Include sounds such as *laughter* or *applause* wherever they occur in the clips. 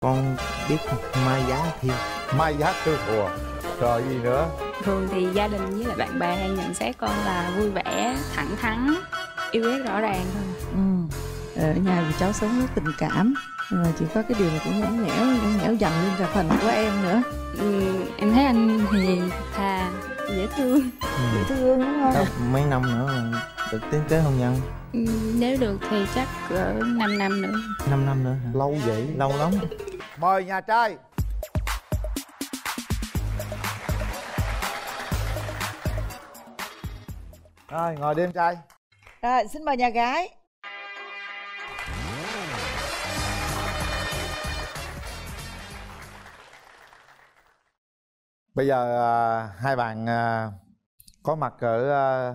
con biết mai giá thiêu mai giá thưa thùa. Rồi gì nữa? Thường thì gia đình với lại bạn bè hay nhận xét con là vui vẻ thẳng thắn yêu ghét rõ ràng thôi. Ừ. Ở nhà thì cháu sống rất tình cảm nhưng mà chỉ có cái điều là cũng nhõng nhẽo nhõng nhẽo dần lên cả phần của em nữa. Ừ, em thấy anh hiền thà dễ thương dễ thương đúng không? Chắc mấy năm nữa là được tiến tới hôn nhân. Ừ, nếu được thì chắc cỡ 5 năm nữa. 5 năm nữa hả? lâu vậy? Lâu lắm mời nhà trai. Rồi ngồi đi em trai. Rồi xin mời nhà gái. Bây giờ à, hai bạn à, có mặt ở à,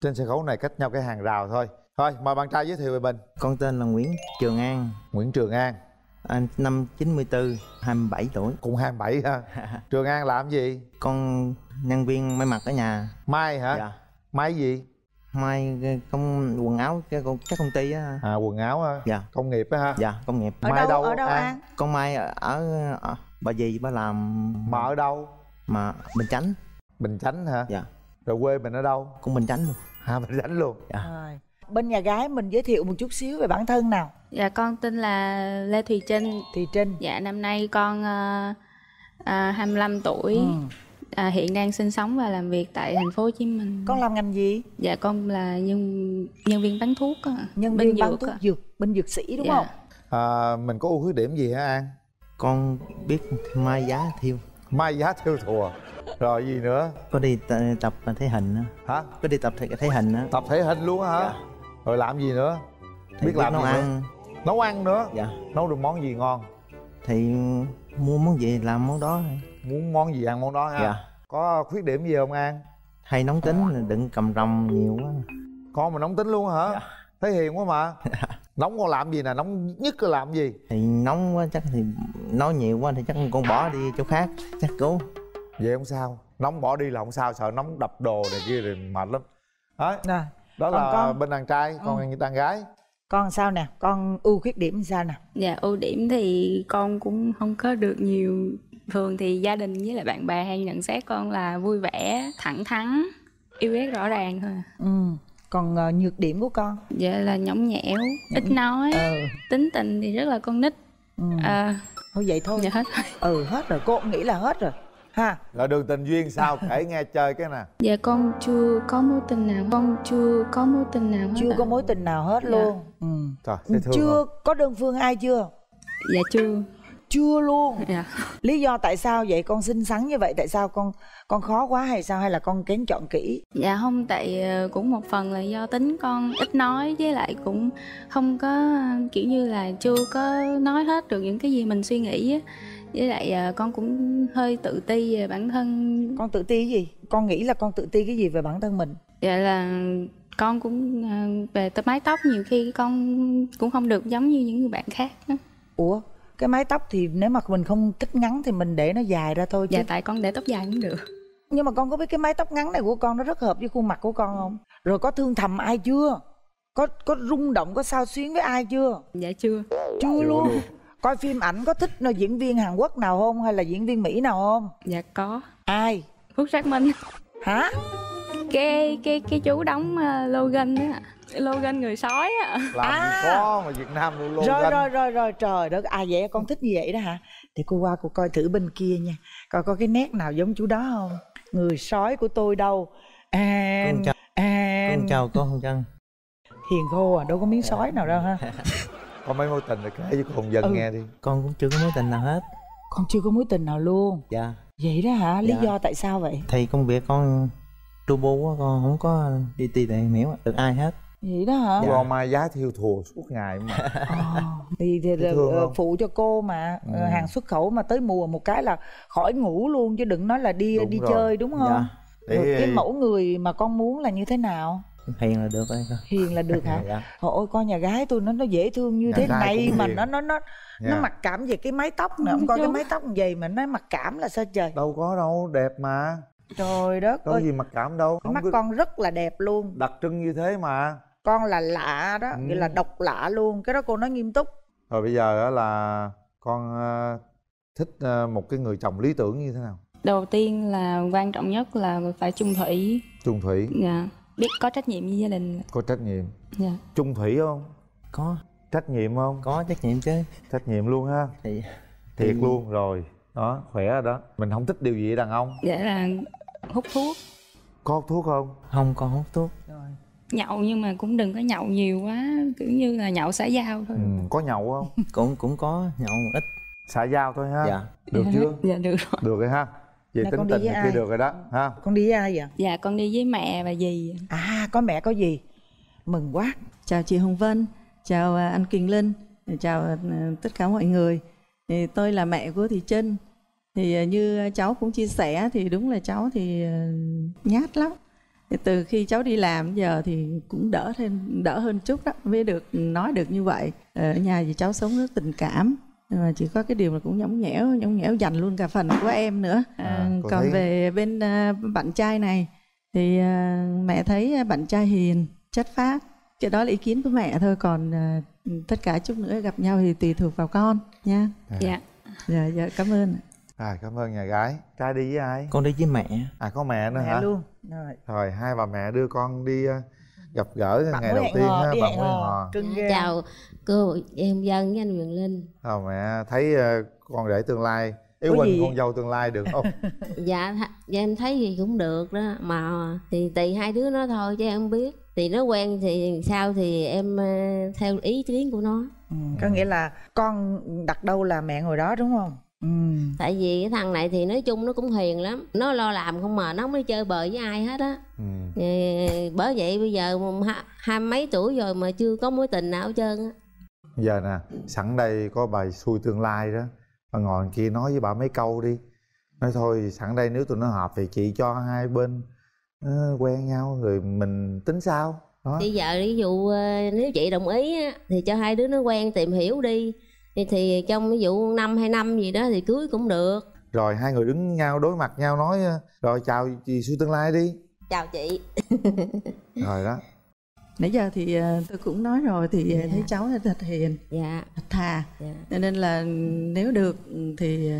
trên sân khấu này cách nhau cái hàng rào thôi. Thôi mời bạn trai giới thiệu về mình. Con tên là Nguyễn Trường An. Nguyễn Trường An anh năm 94 27 tuổi. Cũng 27 ha *laughs* Trường An làm gì? Con nhân viên may mặc ở nhà. Mai hả? Dạ. Mai gì? May cái công quần áo cái công các công ty á. À quần áo ha dạ. Công nghiệp á ha dạ công nghiệp. Ở Mai đâu, đâu, ở đâu An? an? Con may ở, ở, ở bà dì bà làm mà ở đâu? Mà bình chánh. Bình chánh hả? Dạ. Rồi quê mình ở đâu? Cũng bình chánh luôn. À bình chánh luôn. Dạ. Rồi bên nhà gái mình giới thiệu một chút xíu về bản thân nào? Dạ con tên là lê thùy trinh. Thì trinh. Dạ năm nay con uh, uh, 25 tuổi. Ừ. à, hiện đang sinh sống và làm việc tại thành phố Hồ Chí Minh. con làm ngành gì? Dạ con là nhân nhân viên bán thuốc á, nhân viên bán thuốc dược bên dược sĩ đúng Dạ. không? À, mình có ưu khuyết điểm gì hả an? Con biết may giá thiêu. Mai giá theo thùa. Rồi gì nữa? Có đi tập thể hình á. Hả? Có đi tập thể, thể hình á. Tập thể hình luôn á hả? Dạ. Rồi làm gì nữa? Thì biết làm nấu gì nữa? ăn. Nấu ăn nữa? Dạ. Nấu được món gì ngon? Thì mua món gì làm món đó thôi. muốn món gì ăn món đó ha? Dạ. Có khuyết điểm gì không an? Hay nóng tính là đừng cầm rầm nhiều quá. Con mà nóng tính luôn hả? Dạ. thấy hiền quá mà. Nóng con làm gì nè? Nóng nhất là làm gì? Thì nóng quá chắc thì nói nhiều quá thì chắc con bỏ đi chỗ khác chắc cứu. Vậy không sao. Nóng bỏ đi là không sao sợ nóng đập đồ này kia thì mệt lắm. Đấy rồi đó Còn là con? bên đàn trai còn Ừ. ừ. đàn gái. Con sao nè? Con ưu khuyết điểm sao nè? Dạ ưu điểm thì con cũng không có được nhiều. Thường thì gia đình với lại bạn bè hay nhận xét con là vui vẻ thẳng thắn yêu ghét rõ ràng thôi. Ừ. Còn ờ, nhược điểm của con? Dạ là nhõng nhẽo ít nói ừ. tính tình thì rất là con nít. Ừ. À, thôi vậy thôi. Dạ hết ừ hết rồi. Cô cũng nghĩ là hết rồi ha. Rồi đường tình duyên sao? *laughs* Kể nghe chơi cái nè. Dạ con chưa có mối tình nào. Con chưa có mối tình nào hết chưa ạ. có mối tình nào hết Dạ. luôn. Ừ. trời thấy thương chưa không? có đơn phương ai chưa? Dạ chưa. Chưa luôn. Dạ. Lý do tại sao vậy? Con xinh xắn như vậy tại sao con con khó quá hay sao? Hay là con kén chọn kỹ? Dạ không tại ờ, cũng một phần là do tính con ít nói với lại cũng không có kiểu như là chưa có nói hết được những cái gì mình suy nghĩ á với lại ờ, con cũng hơi tự ti về bản thân. Con tự ti cái gì? Con nghĩ là con tự ti cái gì về bản thân mình? Dạ là con cũng ờ, về tới mái tóc nhiều khi con cũng không được giống như những người bạn khác á. ủa cái mái tóc thì nếu mà mình không thích ngắn thì mình để nó dài ra thôi chứ. dạ tại con để tóc dài cũng được. Nhưng mà con có biết cái mái tóc ngắn này của con nó rất hợp với khuôn mặt của con không? Rồi có thương thầm ai chưa? Có có rung động có sao xuyến với ai chưa? Dạ chưa. Chưa luôn coi phim ảnh có thích diễn viên hàn quốc nào không hay là diễn viên mỹ nào không? Dạ có. Ai? Phúc xác minh. Hả? Cái cái cái chú đóng ờ, Logan á. Logan người sói á. Làm À. gì có mà việt nam luôn luôn rồi rồi rồi rồi. Trời đất à vậy? Con thích như vậy đó hả? Thì cô qua cô coi thử bên kia nha. Coi có cái nét nào giống chú đó không? Người sói của tôi đâu? An Con chào- an con chào. Con không chân hiền khô à đâu có miếng sói nào đâu ha *laughs* có mấy mối tình rồi kể với con dân Ừ. nghe đi. Con cũng chưa có mối tình nào hết. Con chưa có mối tình nào luôn. Dạ. Vậy đó hả? Lý Dạ. do tại sao vậy? Thì công việc con tu bố quá con không có đi tìm tìm hiểu được ai hết. Vậy đó hả? Do mai giá thiêu thùa suốt ngày mà. *laughs* Ờ, thì, thì, thương ờ, phụ cho cô mà Ừ. Ờ, hàng xuất khẩu mà tới mùa một cái là khỏi ngủ luôn chứ đừng nói là đi Đúng đi rồi. chơi đúng không? Dạ. Rồi cái mẫu người mà con muốn là như thế nào hiền là được rồi. Con hiền là được hả? *laughs* Dạ. Trời ơi con nhà gái tôi nó nó dễ thương như Nhà thế này mà hiền. nó nó nó nó Nha. mặc cảm về cái mái tóc nè. Ông coi cái mái tóc vậy mà nó mặc cảm là sao trời? Đâu có đâu đẹp mà. Trời đất có ơi. gì mặc cảm đâu. Không mắt có con rất là đẹp luôn. đặc trưng như thế mà. Con là lạ đó Ừ. nghĩa là độc lạ luôn. Cái đó cô nói nghiêm túc. Rồi bây giờ á là con ờ, thích ờ, một cái người chồng lý tưởng như thế nào? Đầu tiên là quan trọng nhất là phải chung thủy. Chung thủy. Dạ biết có trách nhiệm với gia đình. Có trách nhiệm. Dạ. Chung thủy không? Có. Trách nhiệm không? Có trách nhiệm chứ. Trách nhiệm luôn ha. Thì thiệt thì- luôn. Rồi. Đó khỏe rồi đó. Mình không thích điều gì ở đàn ông. Dạ là hút thuốc. Có hút thuốc không? Không còn hút thuốc. Nhậu nhưng mà cũng đừng có nhậu nhiều quá. Kiểu như là nhậu xã giao thôi. Ừ, có nhậu không? Cũng cũng có. Nhậu một ít. Xã giao thôi ha. Dạ. Được chưa? Dạ được rồi. Được rồi ha về Nè, tính con đi tình kia ai? được rồi đó ha con đi với ai vậy dạ con đi với mẹ và dì à có mẹ có gì mừng quá chào chị Hồng Vân, chào à, anh Kiền Linh, chào à, tất cả mọi người. Thì tôi là mẹ của Thị Trinh. Thì à, như cháu cũng chia sẻ thì đúng là cháu thì nhát lắm. Thì từ khi cháu đi làm giờ thì cũng đỡ thêm đỡ hơn chút đó mới được nói được như vậy. Ở nhà thì cháu sống rất tình cảm. Nhưng mà chỉ có cái điều là cũng nhõng nhẽo, nhõng nhẽo dành luôn cả phần của em nữa. À, À, cô còn thấy- về bên à, bạn trai này thì à, mẹ thấy bạn trai hiền, chất phác. Cái đó là ý kiến của mẹ thôi còn à, tất cả chút nữa gặp nhau thì tùy thuộc vào con nha. Dạ. Dạ dạ cảm ơn à cảm ơn nhà gái. Trai đi với ai? Con đi với mẹ. À có mẹ nữa mẹ hả? luôn. Rồi. Rồi hai bà mẹ đưa con đi ờ, gặp gỡ bạn ngày đầu tiên hò ha bạn mới hò. hò. Cưng ghê. chào cô em dân với anh Quyền Linh. Ờ, mẹ thấy ờ, con rể tương lai yêu quỳnh con dâu tương lai được không? *laughs* Dạ th- dạ em thấy gì cũng được đó mà thì tùy hai đứa nó thôi chứ em biết. Thì nó quen thì sao thì em ờ, theo ý kiến của nó. Ừ, có nghĩa là con đặt đâu là mẹ ngồi đó đúng không ừ. tại vì cái thằng này thì nói chung nó cũng hiền lắm. Nó lo làm không mà nó không đi chơi bời với ai hết á. Ừ. Bởi vậy bây giờ ha- hai mấy tuổi rồi mà chưa có mối tình nào hết trơn á. Giờ nè sẵn đây có bài xui tương lai đó. Bà ngồi kia nói với bà mấy câu đi. Nói thôi sẵn đây nếu tụi nó hợp thì chị cho hai bên ờ, quen nhau rồi mình tính sao? Đó. Bây giờ ví dụ ờ, nếu chị đồng ý á, thì cho hai đứa nó quen tìm hiểu đi thì, thì trong ví dụ năm hai năm gì đó thì cưới cũng được. Rồi hai người đứng nhau đối mặt nhau nói ờ, rồi chào chị xui tương lai đi. Chào chị. *laughs* Rồi đó. Nãy giờ thì à, tôi cũng nói rồi thì à, Dạ. thấy cháu là thật hiền dạ. thật thà. Dạ. Cho nên là nếu được thì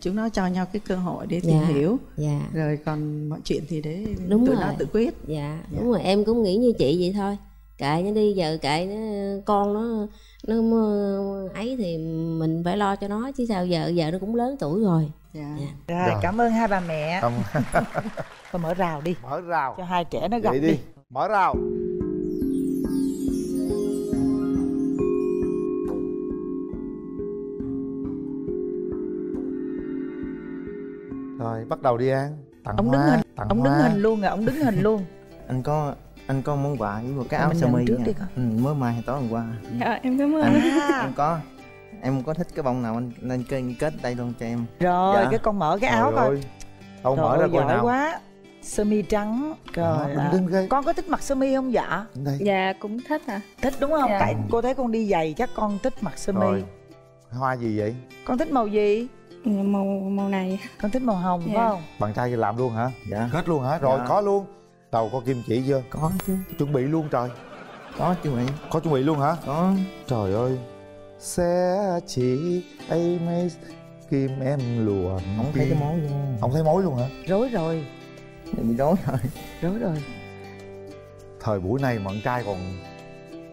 chúng nó cho nhau cái cơ hội để tìm Dạ. hiểu. Dạ. Rồi còn mọi chuyện thì để Đúng tụi rồi. nó tự quyết. Dạ. đúng rồi. Em cũng nghĩ như chị vậy thôi kệ nó đi giờ kệ nó con nó nó ấy thì mình phải lo cho nó chứ sao giờ giờ nó cũng lớn tuổi rồi. Dạ. Dạ. rồi Rồi. cảm ơn hai bà mẹ. Không, *laughs* thôi mở rào đi. Mở rào. Cho hai trẻ nó gặp vậy đi, đi. Mở rào. Rồi bắt đầu đi ăn tặng ông đứng hoa, hình tặng ông đứng hoa. hình luôn rồi ông đứng hình luôn. Anh có anh có món quà với một cái áo sơ mi trước nha. đi ừ, mới mai hay tối hôm qua. Dạ em cảm ơn. Anh, À. em có em có thích cái bông nào anh nên kết, kết đây luôn cho em? Rồi Dạ. cái con mở cái áo Trời coi. ơi, Trời mở ra ơi, coi nào. quá. Sơ mi trắng trời ạ. đứng cái con có thích mặc sơ mi không? Dạ. Đây. Dạ cũng thích à. Thích đúng không? Dạ. tại cô thấy con đi giày chắc con thích mặc sơ mi. Rồi hoa gì vậy? Con thích màu gì? Màu màu này. Con thích màu hồng Dạ. phải không? Bạn trai làm luôn hả? Dạ. Kết luôn hả? Rồi Dạ. có luôn đầu có kim chỉ chưa? Có chứ. Chuẩn bị luôn trời. Có chứ vậy có chuẩn bị luôn hả? Có. Trời ơi. Sẽ chỉ ấy mấy kim em lùa không thấy cái mối luôn không thấy mối luôn hả? Rối rồi. Bị rối rồi. Rối rồi. Thời buổi này mà con trai còn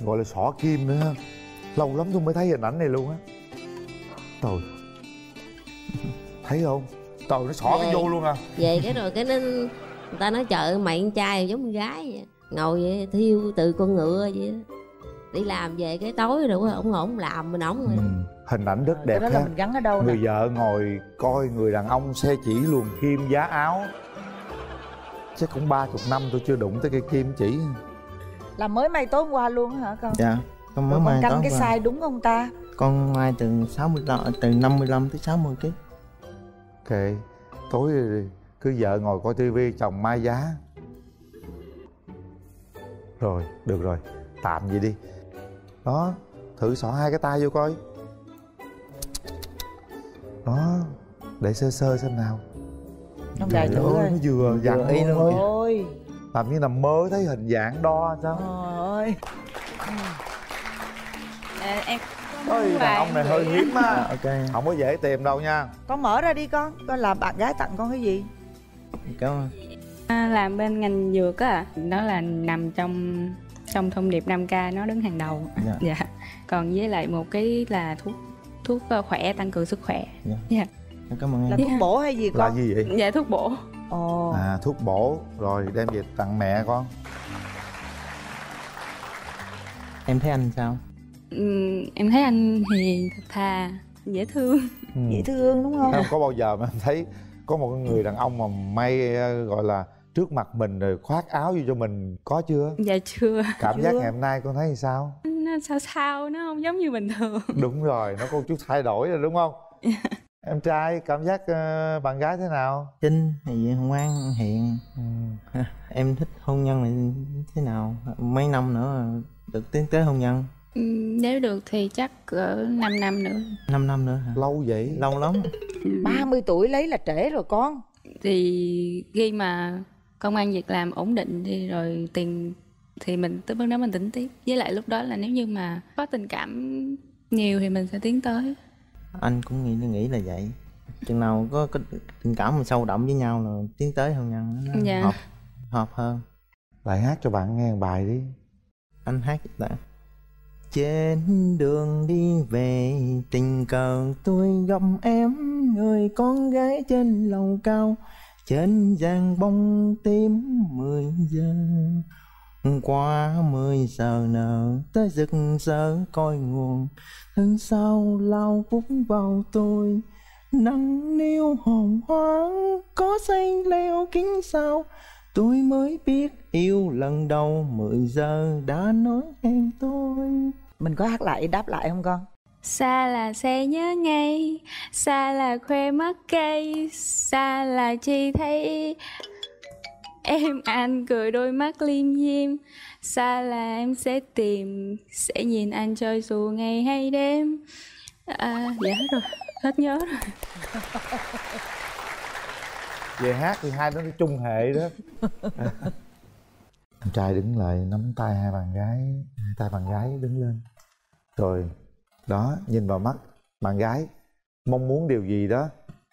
gọi là xỏ kim nữa. Ha. lâu lắm tôi mới thấy hình ảnh này luôn á. Trời. Thấy không? Trời nó xỏ cái Về. vô luôn à. Về cái rồi cái nó người ta nói trời ơi, mày con trai giống con gái vậy. Ngồi vậy thiêu từ con ngựa vậy đó. đi làm về cái tối rồi ổng ổng làm mình ổng rồi. Ừ, hình ảnh rất cái đẹp đó là ha. mình gắn ở đâu nè? người vợ ngồi coi người đàn ông xe chỉ luồn kim giá áo. Chắc cũng ba chục năm tôi chưa đụng tới cây kim chỉ. Là mới may tối hôm qua luôn hả con? Dạ con mới mai canh cái size đúng không ta? Con mai từ 65 từ 55 tới 60 kg kệ tối rồi cứ vợ ngồi coi tivi chồng mai giá. Rồi được rồi tạm vậy đi. Đó thử xỏ hai cái tay vô coi. Đó để sơ sơ xem nào. Ông đại thử ơi, ơi nó vừa dặn y luôn ơi ôi. Làm như nằm mơ thấy hình dạng đo sao? Trời ơi. À, em ôi đàn ông này hơi hiếm à, á. Ok. Không có dễ tìm đâu nha. Con mở ra đi con. Coi là bạn gái tặng con cái gì cảm ơn. À, làm bên ngành dược á đó là nằm trong trong thông điệp 5K nó đứng hàng đầu. Dạ. dạ. Còn với lại một cái là thuốc thuốc ờ, khỏe tăng cường sức khỏe. Dạ. dạ. Em cảm ơn là em thuốc bổ hay gì là con gì vậy? Dạ thuốc bổ. Ồ. À thuốc bổ. Rồi đem về tặng mẹ con. Em thấy anh sao? Ừm, em thấy anh hiền thật thà dễ thương. Ừ. dễ thương đúng không? Không có bao giờ mà em thấy có một cái người đàn ông mà may ờ, gọi là trước mặt mình rồi khoác áo vô cho mình có chưa? Dạ chưa cảm giác Chưa. ngày hôm nay con thấy sao? Nó sao sao nó không giống như bình thường. *laughs* Đúng rồi nó có một chút thay đổi rồi đúng không? *laughs* Em trai cảm giác ờ, bạn gái thế nào? Trinh thì ngoan hiền ừ. *laughs* em thích hôn nhân này thế nào? Mấy năm nữa được tiến tới hôn nhân Ừm, nếu được thì chắc cỡ 5 năm nữa. 5 năm nữa hả? Lâu vậy? Lâu lắm. 30 tuổi lấy là trễ rồi con. Thì khi mà công an việc làm ổn định đi rồi tiền thì mình tới bước đó mình tính tiếp. Với lại lúc đó là nếu như mà có tình cảm nhiều thì mình sẽ tiến tới. Anh cũng nghĩ nghĩ là vậy. Chừng nào có, có tình cảm mà sâu đậm với nhau là tiến tới hôn nhân nó Dạ. hợp. Hợp hơn. Lại hát cho bạn nghe một bài đi. Anh hát đã trên đường đi về, tình cờ tôi gặp em, người con gái trên lầu cao. Trên giang bông tím mười giờ, qua mười giờ nở, tới rực rỡ coi nguồn. Thân sau lao vút vào tôi, nắng niu hồn hoang có xanh leo kính sao tôi mới biết yêu lần đầu mười giờ đã nói em tôi. Mình có hát lại đáp lại không con? Xa là sẽ nhớ ngay xa là khoe mắt cây xa là chỉ thấy em anh cười đôi mắt liêm diêm. Xa là em sẽ tìm sẽ nhìn anh chơi dù ngày hay đêm. À dạ hết rồi hết nhớ rồi *laughs* về hát thì hai đứa nó chung hệ đó. *laughs* Anh trai đứng lại nắm tay hai bạn gái hai tay bạn gái đứng lên. Rồi đó nhìn vào mắt bạn gái mong muốn điều gì đó?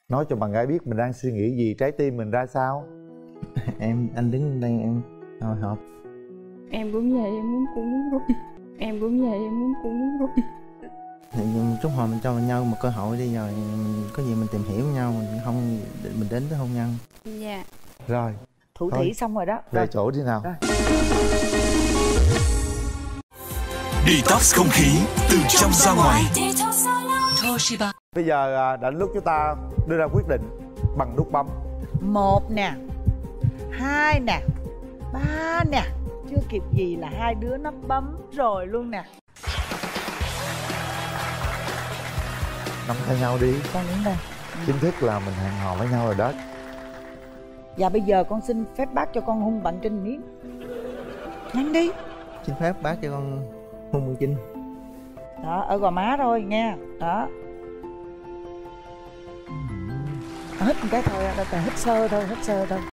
Nói cho bạn gái biết mình đang suy nghĩ gì trái tim mình ra sao. *laughs* Em anh đứng đây em hồi hộp em cũng vậy em muốn cũng muốn run em cũng vậy em muốn cũng muốn run thì chút hồi mình cho nhau một cơ hội đi rồi có gì mình tìm hiểu nhau mình không mình đến tới hôn nhân. Dạ. Rồi. Thủ Thôi. thỉ xong rồi đó. Về rồi. chỗ đi nào. Rồi. Detox không khí từ trong ra ngoài. bây giờ à, đã lúc chúng ta đưa ra quyết định bằng nút bấm. Một nè. Hai nè. Ba nè. Chưa kịp gì là hai đứa nó bấm rồi luôn nè nắm tay nhau đi. Con đứng đây chính thức là mình hẹn hò với nhau rồi đó. Và bây giờ con xin phép bác cho con hung bạn trinh miếng. Nhanh đi. Xin phép bác cho con hôn mười chinh đó ở gò má thôi nha. Đó. Hít một cái thôi đâu phải hít sơ thôi hít sơ thôi